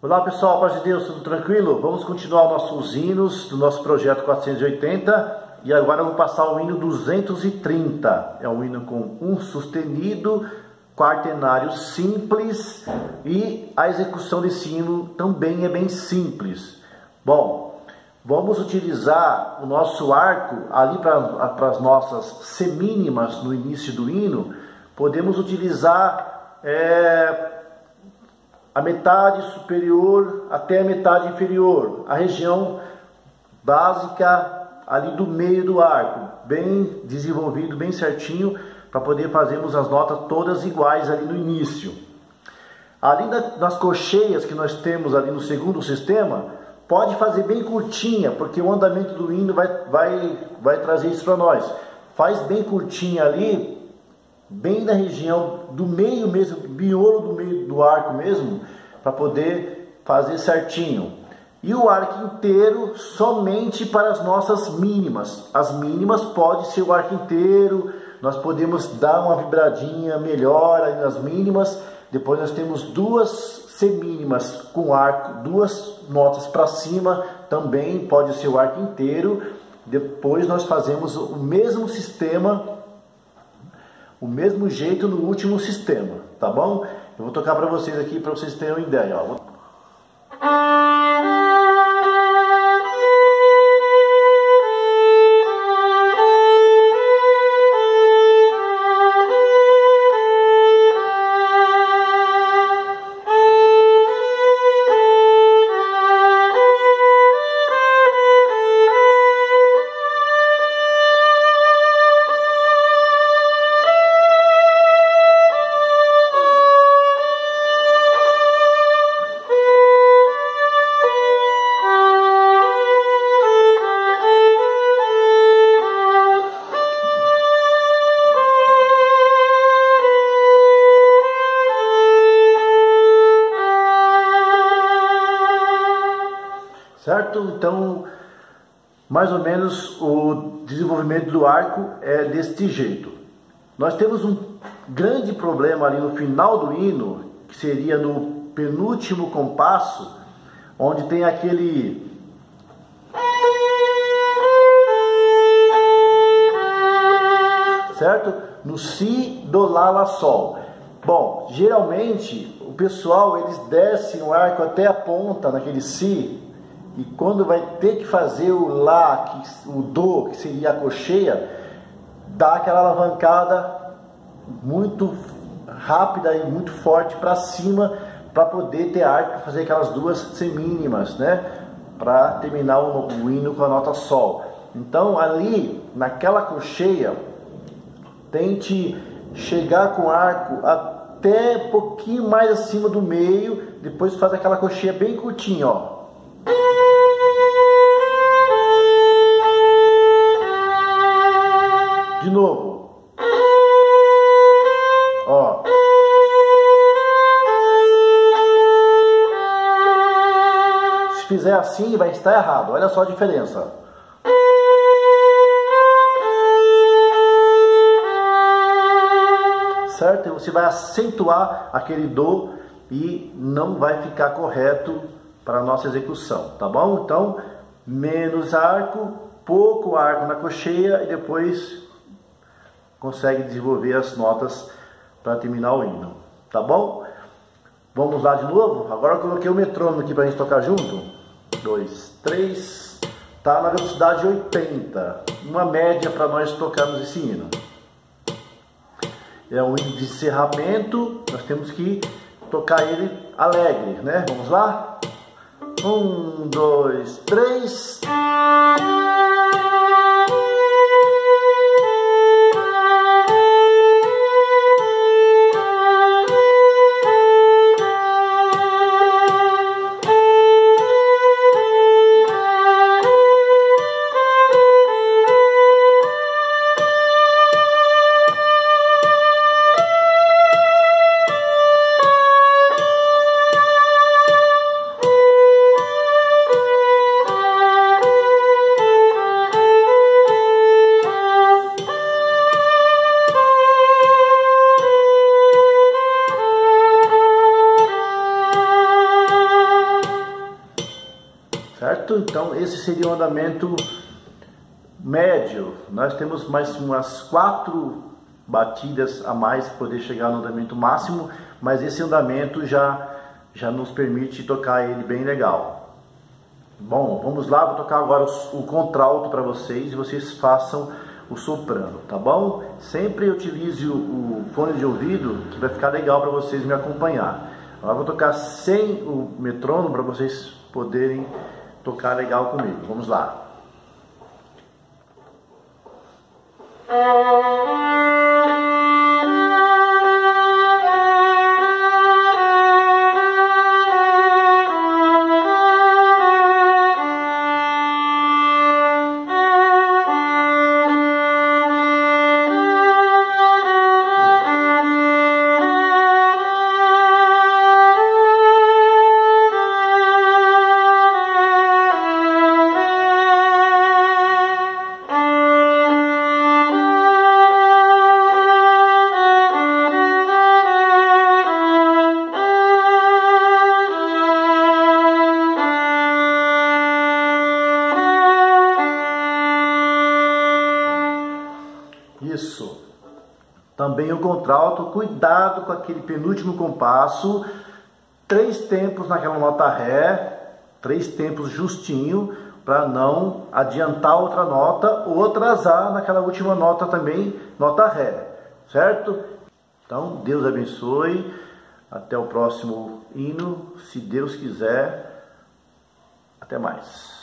Olá pessoal, paz de Deus, tudo tranquilo? Vamos continuar nossos hinos do nosso projeto 480 e agora eu vou passar o hino 230. É um hino com um sustenido, quartenário simples e a execução desse hino também é bem simples. Bom, vamos utilizar o nosso arco ali para as nossas semínimas no início do hino. Podemos utilizar é, a metade superior até a metade inferior, a região básica ali do meio do arco, bem desenvolvido, bem certinho, para poder fazermos as notas todas iguais ali no início. Ali nas cocheias que nós temos ali no segundo sistema, pode fazer bem curtinha, porque o andamento do hino vai, vai, vai trazer isso para nós. Faz bem curtinha ali, bem na região do meio mesmo, miolo do meio do arco mesmo, para poder fazer certinho. E o arco inteiro somente para as nossas mínimas. As mínimas pode ser o arco inteiro, nós podemos dar uma vibradinha melhor nas mínimas. Depois nós temos duas semínimas com arco, duas notas para cima, também pode ser o arco inteiro. Depois nós fazemos o mesmo sistema o mesmo jeito no último sistema, tá bom? Eu vou tocar para vocês aqui para vocês terem uma ideia. Ó. Então, mais ou menos o desenvolvimento do arco é deste jeito. Nós temos um grande problema ali no final do hino, que seria no penúltimo compasso, onde tem aquele certo? No si, do, lá, lá, sol. Bom, geralmente o pessoal eles descem o arco até a ponta naquele si e quando vai ter que fazer o Lá, o Do, que seria a cocheia, dá aquela alavancada muito rápida e muito forte para cima para poder ter ar para fazer aquelas duas semínimas, né? Para terminar o, o hino com a nota Sol. Então ali, naquela cocheia, tente chegar com o arco até um pouquinho mais acima do meio, depois faz aquela cocheia bem curtinha, ó. Fizer assim, vai estar errado. Olha só a diferença. Certo? Você vai acentuar aquele do e não vai ficar correto para a nossa execução, tá bom? Então, menos arco, pouco arco na cocheia e depois consegue desenvolver as notas para terminar o hino, tá bom? Vamos lá de novo? Agora eu coloquei o metrônomo aqui para a gente tocar junto. Dois, três, tá na velocidade 80, uma média para nós tocarmos esse hino. É um hino de encerramento, nós temos que tocar ele alegre, né? Vamos lá? Um, dois, três. Então esse seria o andamento médio. Nós temos mais umas quatro batidas a mais para poder chegar no andamento máximo, mas esse andamento já já nos permite tocar ele bem legal. Bom, vamos lá, vou tocar agora o, o contralto para vocês e vocês façam o soprano, tá bom? Sempre utilize o, o fone de ouvido que vai ficar legal para vocês me acompanhar. Agora vou tocar sem o metrônomo para vocês poderem tocar legal comigo. Vamos lá. Também o contralto, cuidado com aquele penúltimo compasso, três tempos naquela nota Ré, três tempos justinho, para não adiantar outra nota ou atrasar naquela última nota também, nota Ré, certo? Então, Deus abençoe. Até o próximo hino, se Deus quiser. Até mais.